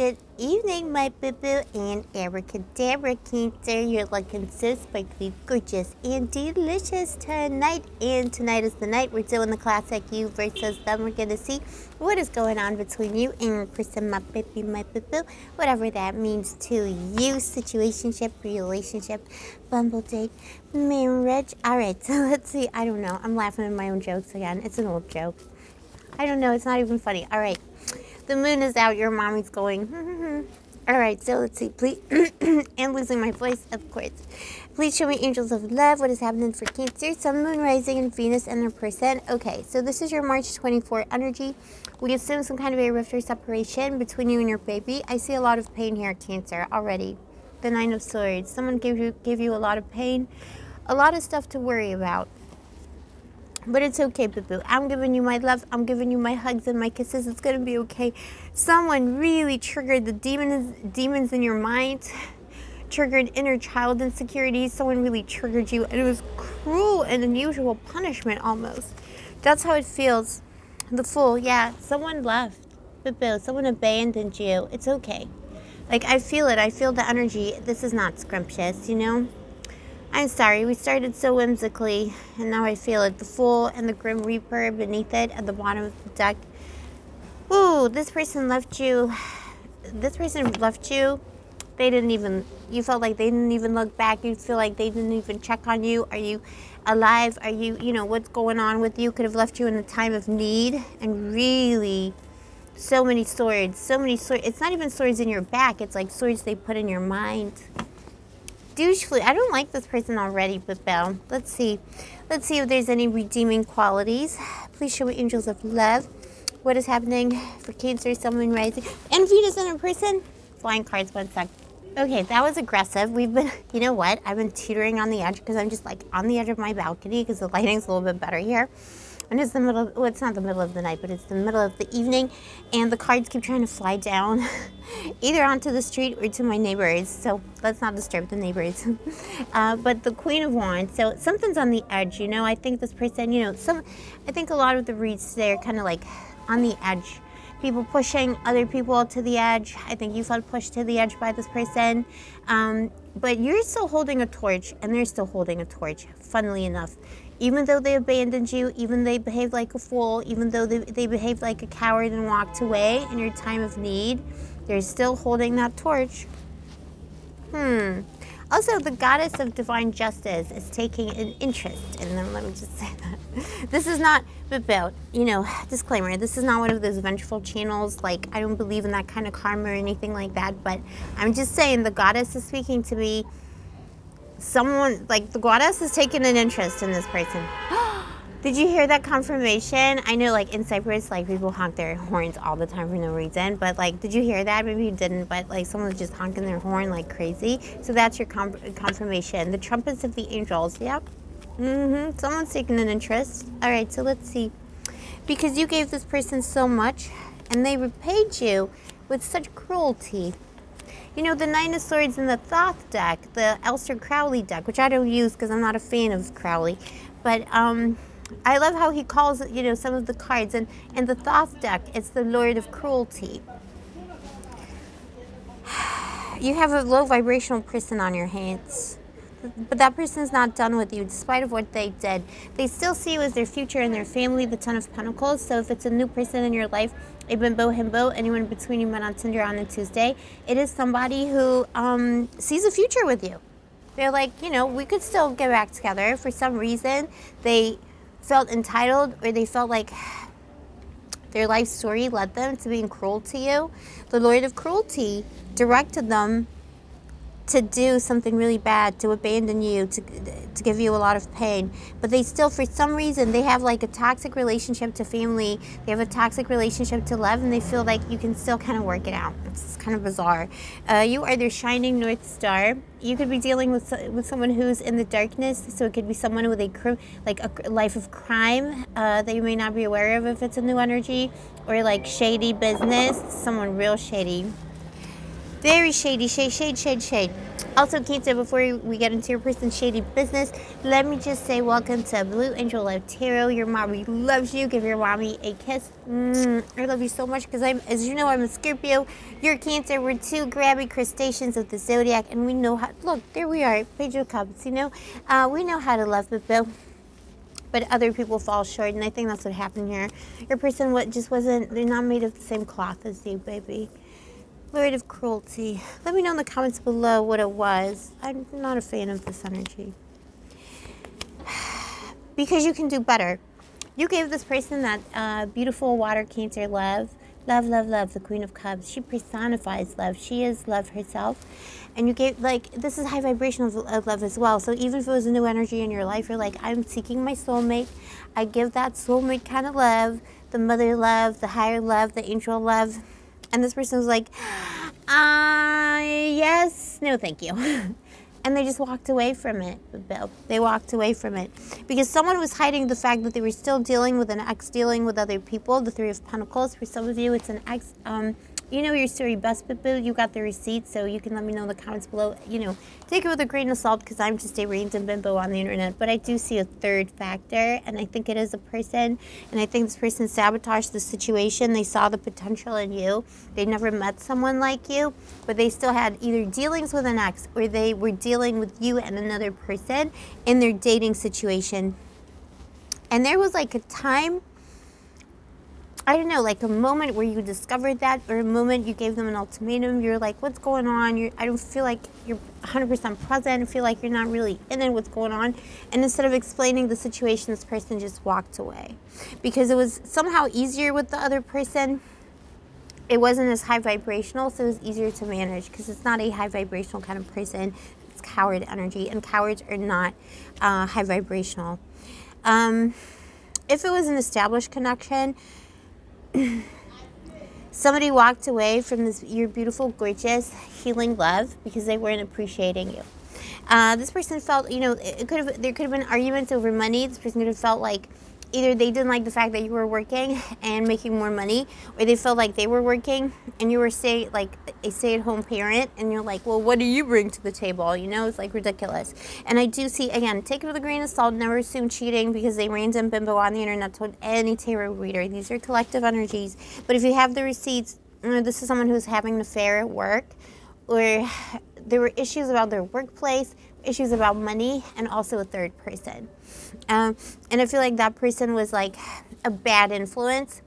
Good evening, my boo boo and abracadabra cancer. You're looking so sparkly, gorgeous, and delicious tonight. And tonight is the night we're doing the classic you versus them. We're gonna see what is going on between you and person, my baby, my boo boo, whatever that means to you. Situationship, relationship, bumble date, marriage. All right, so let's see. I don't know. I'm laughing at my own jokes again. It's an old joke. I don't know. It's not even funny. All right. The moon is out. Your mommy's going. Hmm, hmm, hmm. All right, so let's see. Please, and losing my voice, of course. Please show me angels of love. What is happening for Cancer? Sun, Moon, Rising, and Venus and their person. Okay, so this is your March 24 energy. We assume some kind of a rift or separation between you and your baby. I see a lot of pain here, Cancer, already. The Nine of Swords. Someone gave you gave you a lot of pain, a lot of stuff to worry about. But it's okay, boo boo. I'm giving you my love. I'm giving you my hugs and my kisses. It's gonna be okay. Someone really triggered the demons, demons in your mind, triggered inner child insecurities. Someone really triggered you, and it was cruel and unusual punishment almost. That's how it feels. The fool, yeah. Someone left, boo boo. Someone abandoned you. It's okay. Like I feel it. I feel the energy. This is not scrumptious, you know. I'm sorry, we started so whimsically, and now I feel it. The Fool and the Grim Reaper beneath it at the bottom of the deck. Ooh, this person left you. This person left you. They didn't even, you felt like they didn't even look back. You feel like they didn't even check on you. Are you alive? Are you, you know, what's going on with you? Could have left you in a time of need and really so many swords, so many swords. It's not even swords in your back, it's like swords they put in your mind douchefully. I don't like this person already, but Belle. Let's see. Let's see if there's any redeeming qualities. Please show me angels of love. What is happening for Cancer, Someone Rising, and Venus in a person? Flying cards, one sec. Okay, that was aggressive. We've been, you know what? I've been teetering on the edge because I'm just like on the edge of my balcony because the lighting's a little bit better here and it's the middle of, well it's not the middle of the night but it's the middle of the evening and the cards keep trying to fly down either onto the street or to my neighbors so let's not disturb the neighbors. Uh, but the queen of wands so something's on the edge you know? I think this person you know some i think a lot of the reads today are kind of like on the edge people pushing other people to the edge. I think you felt pushed to the edge by this person. Um, but you're still holding a torch, and they're still holding a torch, funnily enough even though they abandoned you, even they behaved like a fool, even though they, they behaved like a coward and walked away in your time of need, they're still holding that torch. Hmm. Also, the goddess of divine justice is taking an interest in them. Let me just say that. This is not, but Bill, you know, disclaimer, this is not one of those vengeful channels. Like, I don't believe in that kind of karma or anything like that. But I'm just saying the goddess is speaking to me someone like the goddess is taking an interest in this person. Did you hear that confirmation? I know, like in Cyprus, like people honk their horns all the time for no reason. But like, did you hear that? Maybe you didn't. But like, someone's just honking their horn like crazy. So that's your confirmation. The trumpets of the angels. Yep. Mm-hmm. Someone's taking an interest. All right. So let's see. Because you gave this person so much, and they repaid you with such cruelty. You know, the Nine of Swords in the Thoth deck, the Aleister Crowley deck, which I don't use because I'm not a fan of Crowley, but um, I love how he calls, you know, some of the cards. And in the Thoth deck, it's the Lord of Cruelty. You have a low vibrational person on your hands but that person's not done with you despite of what they did they still see you as their future and their family the ten of pentacles so if it's a new person in your life a bimbo himbo anyone between you met on tinder on a tuesday it is somebody who um, sees a future with you they're like you know we could still get back together for some reason they felt entitled or they felt like their life story led them to being cruel to you. The lord of cruelty directed them to do something really bad, to abandon you, to, to give you a lot of pain. But they still, for some reason, they have like a toxic relationship to family, they have a toxic relationship to love, and they feel like you can still kind of work it out. It's kind of bizarre. Uh, you are their shining north star. You could be dealing with with someone who's in the darkness, so it could be someone with a like a life of crime uh, that you may not be aware of if it's a new energy, or like shady business, someone real shady. Very shady, shade, shade, shade, shade. Also, Cancer, before we get into your person's shady business, let me just say welcome to Blue Angel Love Tarot. Your mommy loves you. Give your mommy a kiss. Mm, I love you so much because I'm, as you know, I'm a Scorpio. You're Cancer. We're two grabby crustaceans of the zodiac, and we know how. Look, there we are, Page of Cups. You know, uh, we know how to love, but Bill but other people fall short and i think that's what happened here your person what just wasn't they're not made of the same cloth as you baby Lord of cruelty. Let me know in the comments below what it was. I'm not a fan of this energy. because you can do better. You gave this person that uh, beautiful water cancer love. Love, love, love, the Queen of Cups. She personifies love. She is love herself. And you gave, like, this is high vibration of, of love as well. So even if it was a new energy in your life, you're like, I'm seeking my soulmate. I give that soulmate kind of love, the mother love, the higher love, the angel love and this person was like, uh, yes, no, thank you. and they just walked away from it, Bill. They walked away from it because someone was hiding the fact that they were still dealing with an ex, dealing with other people. The Three of Pentacles. For some of you, it's an ex. Um, you know your story best, but you got the receipt, so you can let me know in the comments below. You know, take it with a grain of salt because I'm just a random bimbo on the internet. But I do see a third factor, and I think it is a person. And I think this person sabotaged the situation. They saw the potential in you. They never met someone like you, but they still had either dealings with an ex or they were dealing with you and another person in their dating situation. And there was like a time I don't know, like a moment where you discovered that, or a moment you gave them an ultimatum. You're like, "What's going on?" You're, I don't feel like you're 100% present. I feel like you're not really in it. What's going on? And instead of explaining the situation, this person just walked away because it was somehow easier with the other person. It wasn't as high vibrational, so it was easier to manage because it's not a high vibrational kind of person. It's coward energy, and cowards are not uh, high vibrational. Um, if it was an established connection somebody walked away from this your beautiful gorgeous healing love because they weren't appreciating you. Uh, this person felt you know it could have there could have been arguments over money. This person could have felt like either they didn't like the fact that you were working and making more money, or they felt like they were working and you were stay like a stay-at-home parent, and you're like, well, what do you bring to the table? You know, it's like ridiculous. And I do see again, take it with a grain of salt. Never assume cheating because they random bimbo on the internet told any tarot reader. These are collective energies. But if you have the receipts, this is someone who's having an affair at work, or there were issues about their workplace, issues about money, and also a third person. Um, and I feel like that person was like a bad influence.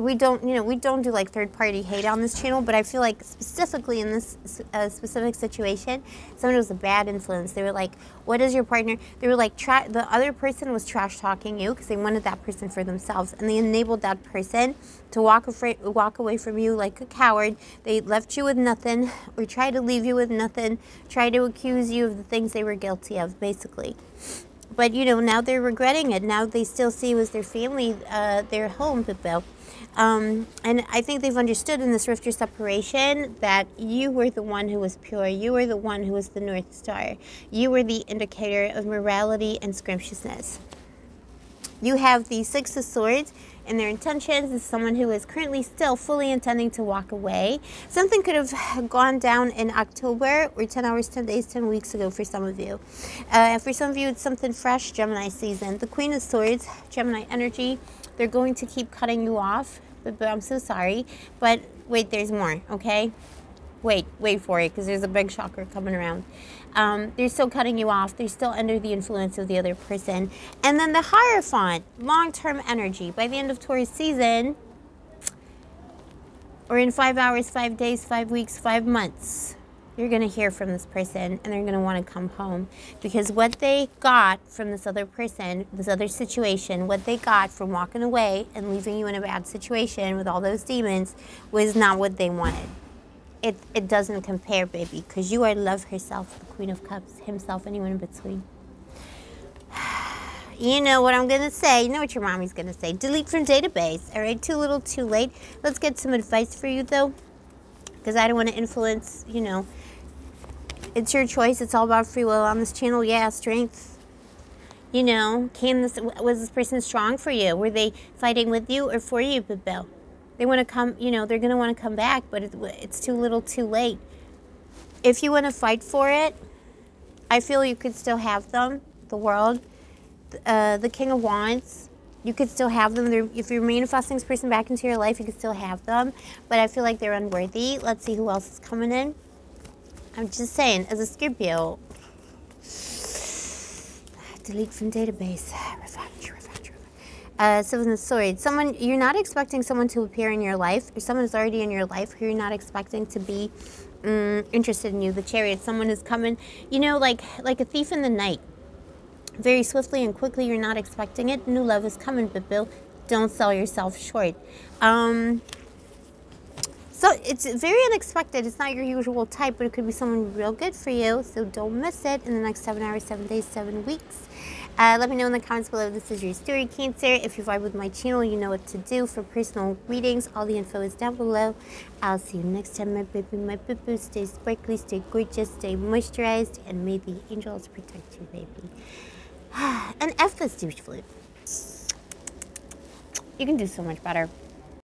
We don't, you know, we don't do like third party hate on this channel, but I feel like specifically in this uh, specific situation, someone was a bad influence. They were like, "What is your partner?" They were like, the other person was trash talking you because they wanted that person for themselves, and they enabled that person to walk afraid, walk away from you like a coward. They left you with nothing, or tried to leave you with nothing, tried to accuse you of the things they were guilty of, basically but you know now they're regretting it. Now they still see it as their family, uh, their home, Pippo. Um, and I think they've understood in this rifter separation that you were the one who was pure. You were the one who was the North Star. You were the indicator of morality and scrumptiousness. You have the Six of Swords and their intentions is someone who is currently still fully intending to walk away. Something could have gone down in October or 10 hours, 10 days, 10 weeks ago for some of you. Uh, for some of you, it's something fresh, Gemini season. The Queen of Swords, Gemini energy, they're going to keep cutting you off, but, but I'm so sorry. But wait, there's more, okay? Wait, wait for it because there's a big shocker coming around um, they're still cutting you off. They're still under the influence of the other person. And then the Hierophant, long-term energy. By the end of Taurus season, or in five hours, five days, five weeks, five months, you're going to hear from this person and they're going to want to come home because what they got from this other person, this other situation, what they got from walking away and leaving you in a bad situation with all those demons was not what they wanted it, it doesn't compare, baby, because you are love herself, the Queen of Cups, himself, anyone in between. You know what I'm going to say. You know what your mommy's going to say. Delete from database. All right, too little, too late. Let's get some advice for you, though, because I don't want to influence, you know. It's your choice. It's all about free will on this channel. Yeah, strength. You know, can this, was this person strong for you? Were they fighting with you or for you, Bill? They want to come, you know, they're going to want to come back, but it's too little too late. if you want to fight for it, I feel you could still have them. The world, uh, the King of Wands, you could still have them. If you're manifesting this person back into your life, you could still have them. But I feel like they're unworthy. Let's see who else is coming in. I'm just saying, as a Scorpio, delete from database. Uh, of Swords. Someone you're not expecting someone to appear in your life, or someone is already in your life who you're not expecting to be um, interested in you. The Chariot. Someone is coming. You know, like like a thief in the night. Very swiftly and quickly. You're not expecting it. New love is coming, but Bill, don't sell yourself short. Um, so it's very unexpected. It's not your usual type, but it could be someone real good for you. So don't miss it in the next seven hours, seven days, seven weeks. Uh, let me know in the comments below this is your story, Cancer. If you vibe with my channel, you know what to do for personal readings. All the info is down below. I'll see you next time, my baby, my boo-boo. Stay sparkly, stay gorgeous, stay moisturized, and may the angels protect you, baby. and F this douche flute. You can do so much better.